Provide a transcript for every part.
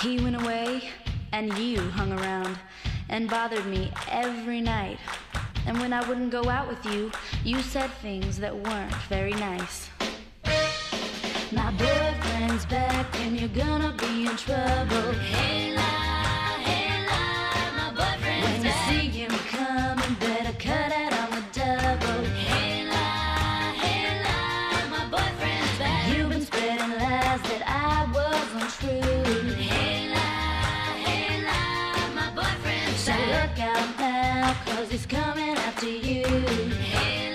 He went away, and you hung around and bothered me every night. And when I wouldn't go out with you, you said things that weren't very nice. My boyfriend's back, and you're gonna be in trouble. Hey, lie, hey, lie, my boyfriend's when back. When you see him coming, better cut out on the double. Hey, lie, hey, lie, my boyfriend's back. You've been spreading lies that I cause he's coming after you. Hey,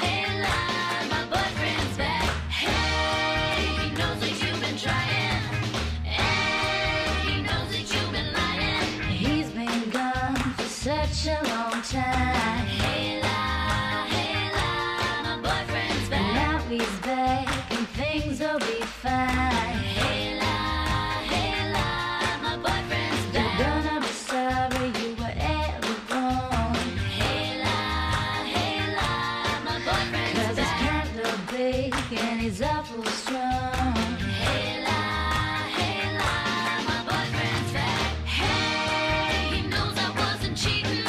hey, my boyfriend's back. Hey, he knows that you've been trying. Hey, he knows that you've been lying. He's been gone for such a long time. Hey, hey, my boyfriend's back. Now he's back big and he's awful strong. Hey, lie, hey, lie, my boyfriend's back. Hey, he knows I wasn't cheating.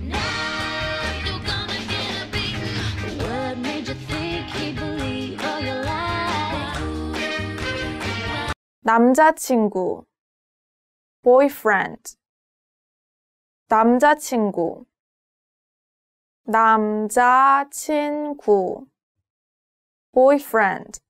Now you're gonna get a beating. What made you think he'd believe all your lies? 남자친구 boyfriend 남자친구 남자친구 boyfriend